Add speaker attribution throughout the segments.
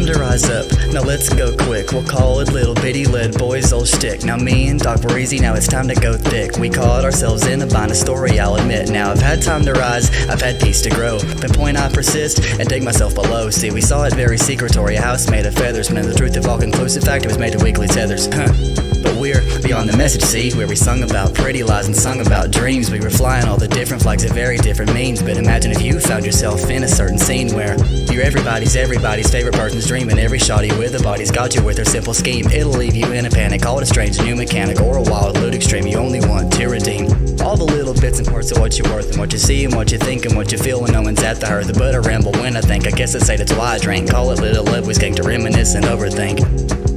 Speaker 1: time to rise up. Now let's go quick. We'll call it little bitty lead boys old shtick. Now me and Doc were easy. Now it's time to go thick. We caught ourselves in a bind, a story I'll admit. Now I've had time to rise. I've had peace to grow. Pinpoint I persist and dig myself below. See, we saw it very secretory, a house made of feathers. Man, the truth of all conclusive fact it was made of weekly tethers. Huh. But we're beyond the message, see, where we sung about pretty lies and sung about dreams. We were flying all the different flags of very different means. But imagine if you found yourself in a certain scene where you're everybody's everybody's favorite person's dream, and every shoddy with a body's got you with their simple scheme. It'll leave you in a panic, call it a strange new mechanic or a wild lewd extreme. You only want to redeem all the little bits and parts of what you're worth and what you see and what you think and what you feel when no one's at the hearth. But I ramble when I think. I guess I'd say that's why I drink. Call it little love, we skank to reminisce and overthink.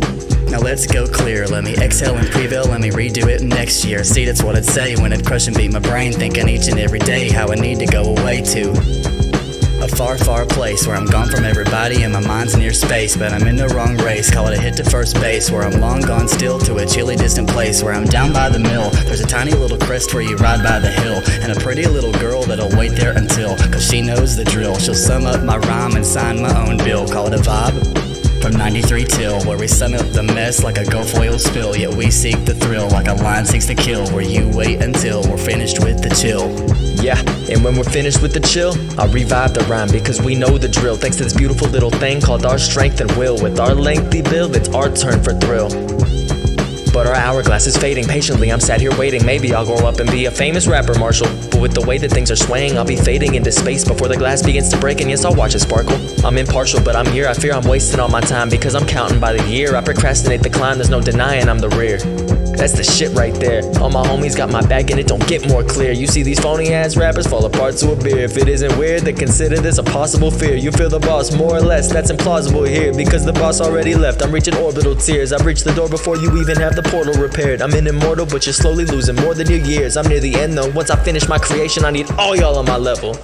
Speaker 1: Now let's go clear. Let me exhale and prevail. Let me redo it next year. See, that's what I'd say when I'd crush and beat my brain, thinking each and every day how I need to go away to a far, far place where I'm gone from everybody and my mind's near space. But I'm in the wrong race. Call it a hit to first base where I'm long gone still to a chilly, distant place where I'm down by the mill. There's a tiny little crest where you ride by the hill, and a pretty little girl that'll wait there until, cause she knows the drill. She'll sum up my rhyme and sign my own bill. Call it a vibe. From 93 till, where we sum up the mess like a Gulf oil spill. Yet we seek the thrill like a lion seeks the kill. Where you wait until we're finished with the chill.
Speaker 2: Yeah, and when we're finished with the chill, I'll revive the rhyme because we know the drill. Thanks to this beautiful little thing called our strength and will. With our lengthy build, it's our turn for thrill. But our hourglass is fading patiently. I'm sat here waiting. Maybe I'll grow up and be a famous rapper, Marshall. But with the way that things are swaying, I'll be fading into space before the glass begins to break. And yes, I'll watch it sparkle. I'm impartial, but I'm here. I fear I'm wasting all my time because I'm counting by the year. I procrastinate the climb. There's no denying I'm the rear. That's the shit right there. All my homies got my back and it don't get more clear. You see these phony ass rappers fall apart to a beer. If it isn't weird, then consider this a possible fear. You feel the boss more or less, that's implausible here. Because the boss already left, I'm reaching orbital tears. I've reached the door before you even have the portal repaired. I'm an immortal, but you're slowly losing more than your years. I'm near the end though. Once I finish my creation, I need all y'all on my level.